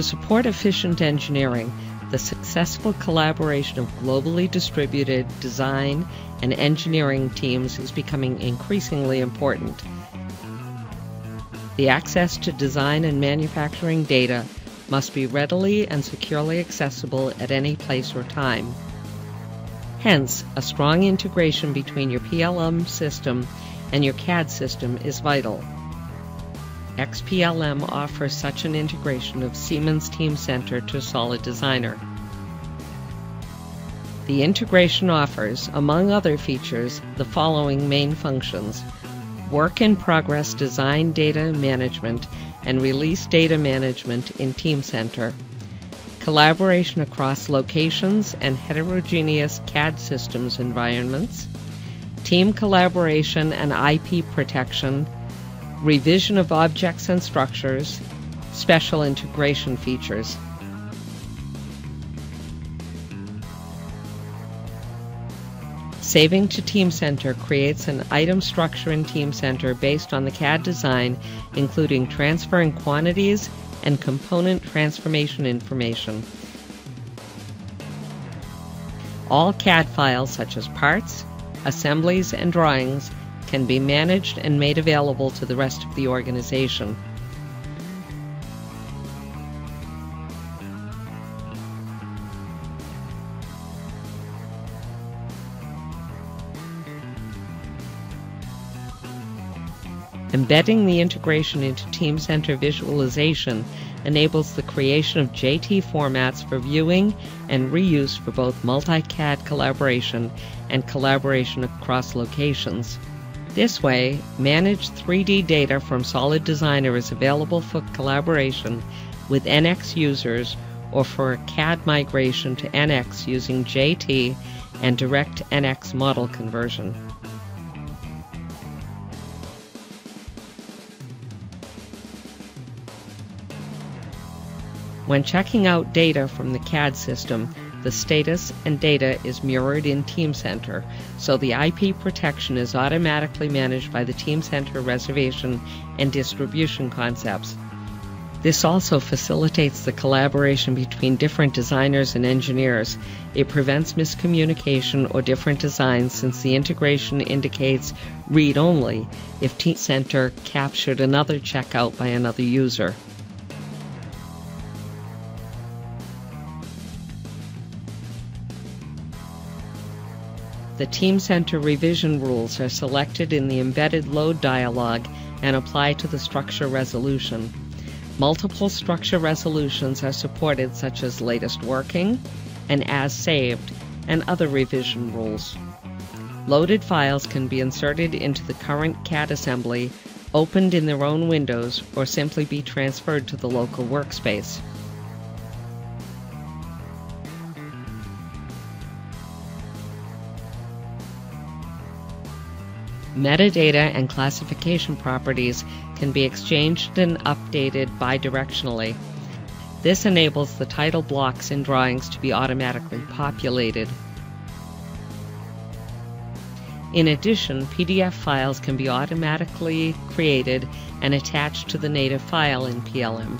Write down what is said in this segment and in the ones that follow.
To support efficient engineering, the successful collaboration of globally distributed design and engineering teams is becoming increasingly important. The access to design and manufacturing data must be readily and securely accessible at any place or time. Hence, a strong integration between your PLM system and your CAD system is vital. XPLM offers such an integration of Siemens Teamcenter to Solid Designer. The integration offers, among other features, the following main functions. Work in progress design data management and release data management in Teamcenter, collaboration across locations and heterogeneous CAD systems environments, team collaboration and IP protection, revision of objects and structures, special integration features. Saving to Teamcenter creates an item structure in Teamcenter based on the CAD design, including transferring quantities and component transformation information. All CAD files, such as parts, assemblies, and drawings, can be managed and made available to the rest of the organization. Embedding the integration into Teamcenter visualization enables the creation of JT formats for viewing and reuse for both multi-CAD collaboration and collaboration across locations. This way, managed 3D data from Solid Designer is available for collaboration with NX users or for CAD migration to NX using JT and direct NX model conversion. When checking out data from the CAD system, the status and data is mirrored in Teamcenter, so the IP protection is automatically managed by the Teamcenter reservation and distribution concepts. This also facilitates the collaboration between different designers and engineers. It prevents miscommunication or different designs since the integration indicates read only if Teamcenter captured another checkout by another user. The Teamcenter revision rules are selected in the embedded load dialog and apply to the structure resolution. Multiple structure resolutions are supported such as latest working and as saved and other revision rules. Loaded files can be inserted into the current CAD assembly, opened in their own windows, or simply be transferred to the local workspace. Metadata and classification properties can be exchanged and updated bidirectionally. This enables the title blocks in drawings to be automatically populated. In addition, PDF files can be automatically created and attached to the native file in PLM.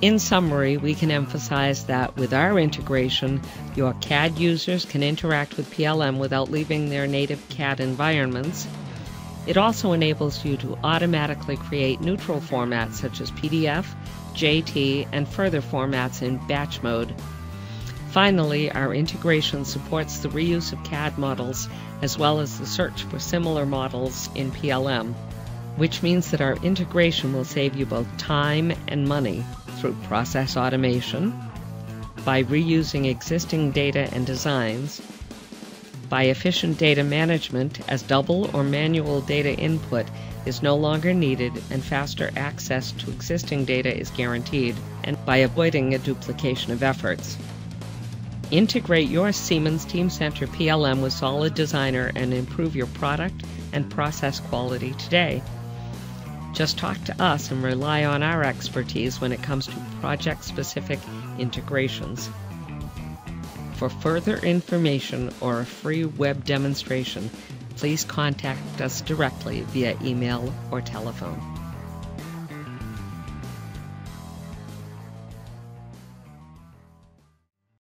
In summary, we can emphasize that with our integration, your CAD users can interact with PLM without leaving their native CAD environments. It also enables you to automatically create neutral formats such as PDF, JT, and further formats in batch mode. Finally, our integration supports the reuse of CAD models as well as the search for similar models in PLM, which means that our integration will save you both time and money through process automation, by reusing existing data and designs, by efficient data management as double or manual data input is no longer needed and faster access to existing data is guaranteed, and by avoiding a duplication of efforts. Integrate your Siemens Teamcenter PLM with Solid Designer and improve your product and process quality today. Just talk to us and rely on our expertise when it comes to project specific integrations. For further information or a free web demonstration, please contact us directly via email or telephone.